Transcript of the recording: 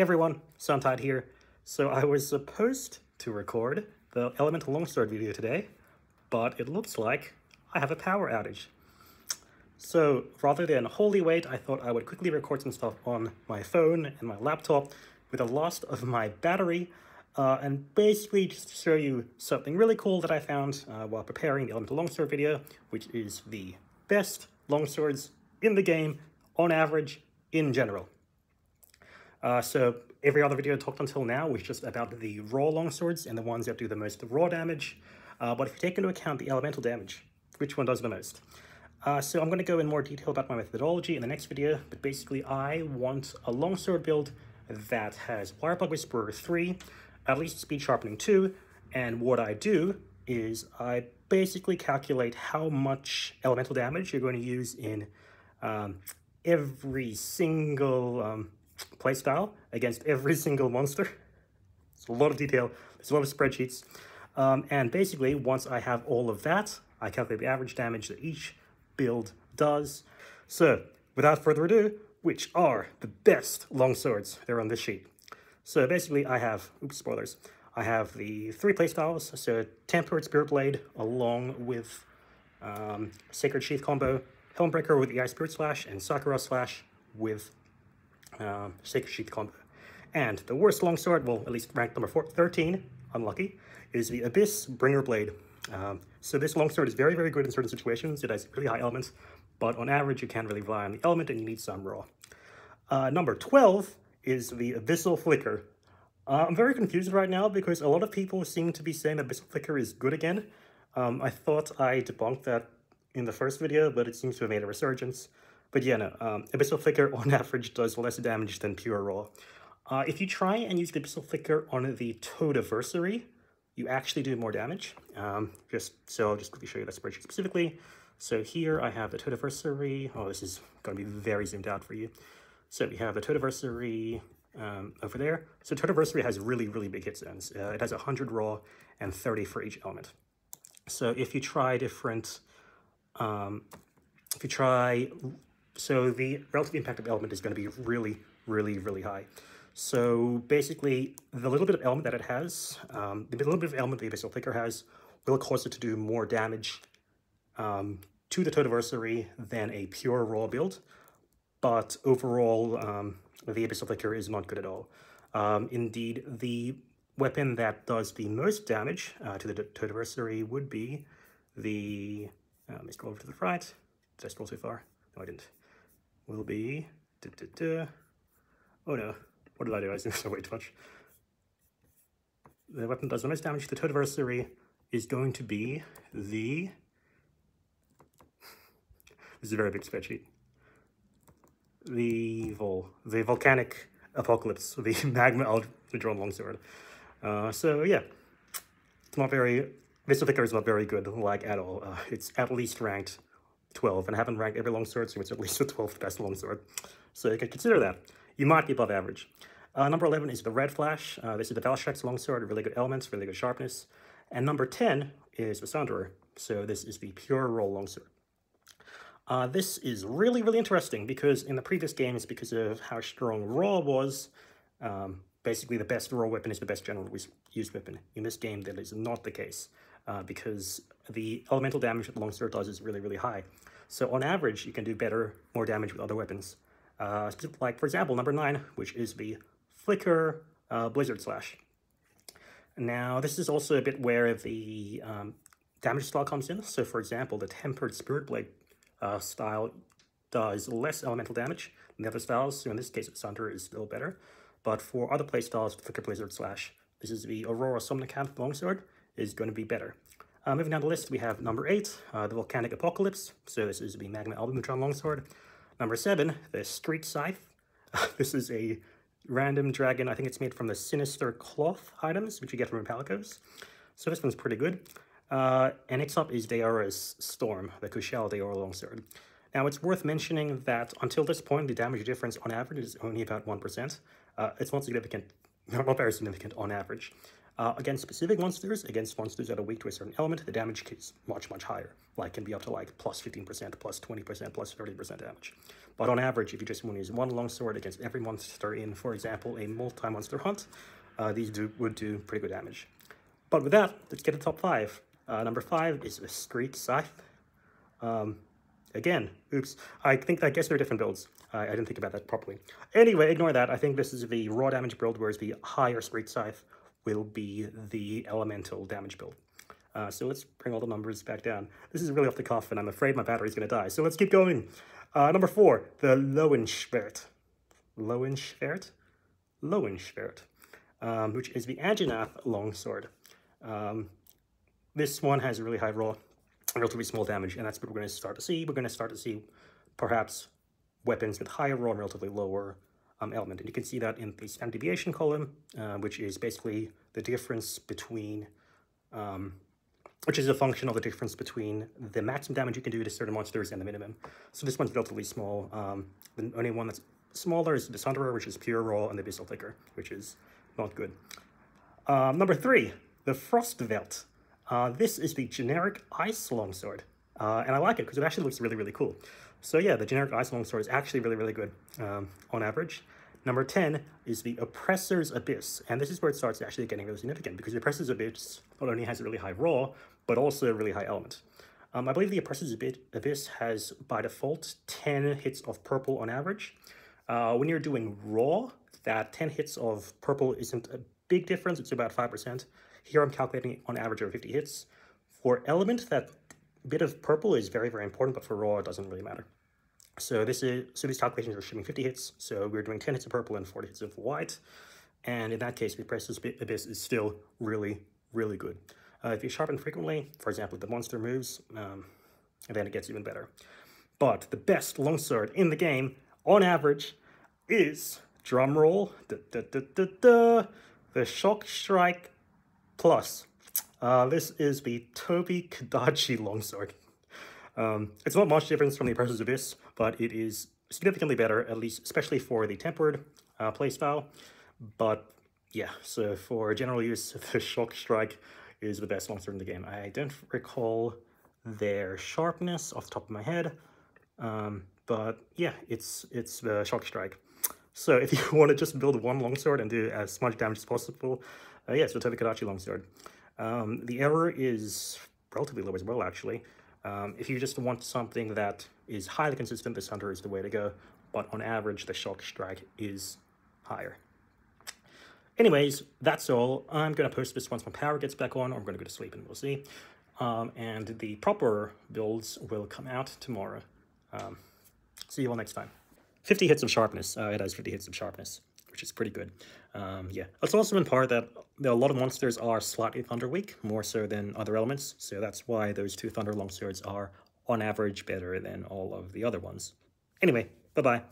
Hey everyone, Suntide here. So I was supposed to record the Elemental Longsword video today, but it looks like I have a power outage. So rather than wholly wait, I thought I would quickly record some stuff on my phone and my laptop with a loss of my battery, uh, and basically just show you something really cool that I found uh, while preparing the Elemental Longsword video, which is the best longswords in the game on average in general. Uh, so every other video I talked until now was just about the raw longswords and the ones that do the most raw damage. Uh, but if you take into account the elemental damage, which one does the most? Uh, so I'm going to go in more detail about my methodology in the next video, but basically I want a longsword build that has Wirebug Whisperer 3, at least Speed Sharpening 2, and what I do is I basically calculate how much elemental damage you're going to use in um, every single um, playstyle against every single monster. It's a lot of detail. There's a lot of spreadsheets. Um, and basically, once I have all of that, I calculate the average damage that each build does. So, without further ado, which are the best longswords? They're on this sheet. So basically, I have, oops, spoilers. I have the three playstyles, so Tempered Spirit Blade along with um, Sacred Sheath combo, Helmbreaker with the Ice Spirit Slash, and Sakura Slash with um, Sacred Sheath combo. And the worst longsword, well, at least ranked number four, 13, unlucky, is the Abyss Bringer Blade. Um, so this longsword is very, very good in certain situations. It has really high elements, but on average, you can't really rely on the element and you need some raw. Uh, number 12 is the Abyssal Flicker. Uh, I'm very confused right now because a lot of people seem to be saying Abyssal Flicker is good again. Um, I thought I debunked that in the first video, but it seems to have made a resurgence. But yeah, no, um, Abyssal Flicker on average does less damage than pure raw. Uh, if you try and use the Abyssal Flicker on the Toadversary, you actually do more damage. Um, just So I'll just quickly show you that spreadsheet specifically. So here I have the Toadversary. Oh, this is going to be very zoomed out for you. So we have the Toadversary um, over there. So Toadversary has really, really big hit zones. Uh, it has 100 raw and 30 for each element. So if you try different, um, if you try so the relative impact of element is going to be really, really, really high. So basically, the little bit of element that it has, um, the little bit of element the Abyssal Flicker has, will cause it to do more damage um, to the Toadversary than a pure raw build. But overall, um, the Abyssal Flicker is not good at all. Um, indeed, the weapon that does the most damage uh, to the Toadversary would be the... Let me scroll over to the right. Did I scroll too far? No, I didn't will be, oh no, what did I do? I zoomed way too much. The weapon does the most damage the adversary is going to be the, this is a very big spreadsheet, the vol, the volcanic apocalypse, the magma Almudron longsword. Uh, so yeah, it's not very, Vista Vicar is not very good, like at all. Uh, it's at least ranked 12, and I haven't ranked every longsword, so it's at least the 12th best longsword. So you can consider that. You might be above average. Uh, number 11 is the Red Flash. Uh, this is the Valstrax longsword, really good elements, really good sharpness. And number 10 is the Sunderer. So this is the pure roll longsword. Uh, this is really, really interesting because in the previous games, because of how strong Raw was, um, basically the best Raw weapon is the best general used weapon. In this game, that is not the case uh, because the elemental damage that the longsword does is really, really high. So on average, you can do better, more damage with other weapons. Uh, like, for example, number 9, which is the Flicker uh, Blizzard Slash. Now, this is also a bit where the um, damage style comes in. So, for example, the Tempered Spirit Blade uh, style does less elemental damage than the other styles. So in this case, Sunder is still better. But for other playstyles, Flicker Blizzard Slash, this is the Aurora Somnacanth Longsword, is going to be better. Uh, moving down the list, we have number 8, uh, the Volcanic Apocalypse. So this is the Magma Almudron Longsword. Number 7, the Screech Scythe. this is a random dragon. I think it's made from the Sinister Cloth items, which you get from Palicos. So this one's pretty good. Uh, and next up is Daora's Storm, the Kushala Daora Longsword. Now, it's worth mentioning that until this point, the damage difference on average is only about 1%. Uh, it's not significant, not very significant on average. Uh, against specific monsters, against monsters that are weak to a certain element, the damage is much, much higher. Like, can be up to like plus 15%, plus 20%, plus 30% damage. But on average, if you just want to use one longsword against every monster in, for example, a multi-monster hunt, uh, these do, would do pretty good damage. But with that, let's get to top five. Uh, number five is the Screech Scythe. Um, again, oops, I think, I guess they're different builds. I, I didn't think about that properly. Anyway, ignore that. I think this is the raw damage build, whereas the higher Screech Scythe will be the elemental damage build. Uh, so let's bring all the numbers back down. This is really off the cuff, and I'm afraid my battery's going to die. So let's keep going. Uh, number four, the Lohenschwert. Lohenschwert? Lohenschwert, um, which is the Anjanath longsword. Um, this one has really high raw, relatively small damage, and that's what we're going to start to see. We're going to start to see perhaps weapons with higher raw and relatively lower um, element. And you can see that in the standard deviation column, uh, which is basically the difference between, um, which is a function of the difference between the maximum damage you can do to certain monsters and the minimum. So this one's relatively small. Um, the only one that's smaller is the Sunderer, which is pure raw, and the Abyssal Flicker, which is not good. Um, number three, the Frostvelt. Uh, this is the generic ice longsword, uh, and I like it because it actually looks really, really cool. So yeah, the generic ice longsword is actually really, really good um, on average. Number 10 is the Oppressor's Abyss, and this is where it starts actually getting really significant because the Oppressor's Abyss not only has a really high raw, but also a really high element. Um, I believe the Oppressor's Abyss has, by default, 10 hits of purple on average. Uh, when you're doing raw, that 10 hits of purple isn't a big difference, it's about 5%. Here I'm calculating on average over 50 hits. For element, that bit of purple is very, very important, but for raw, it doesn't really matter. So this is so these calculations are assuming 50 hits. So we're doing 10 hits of purple and 40 hits of white. And in that case, the Oppressor's Abyss is still really, really good. Uh, if you sharpen frequently, for example, the monster moves, um, then it gets even better. But the best longsword in the game, on average, is, drumroll, the Shock Strike Plus. Uh, this is the Tobi-Kadachi longsword. Um, it's not much difference from the Oppressor's Abyss, but it is significantly better, at least especially for the tempered uh, playstyle. But yeah, so for general use, the Shock Strike is the best monster in the game. I don't recall their sharpness off the top of my head, um, but yeah, it's it's the Shock Strike. So if you want to just build one longsword and do as much damage as possible, uh, yeah, the Tobi-Kadachi longsword. Um, the error is relatively low as well, actually. Um, if you just want something that is highly consistent, the Hunter is the way to go, but on average, the Shock Strike is higher. Anyways, that's all. I'm going to post this once my power gets back on, I'm going to go to sleep and we'll see. Um, and the proper builds will come out tomorrow. Um, see you all next time. 50 hits of sharpness. Uh, it has 50 hits of sharpness, which is pretty good. Um, yeah, it's also in part that a lot of monsters are slightly Thunder weak, more so than other elements, so that's why those two Thunder Longswords are, on average, better than all of the other ones. Anyway, bye-bye.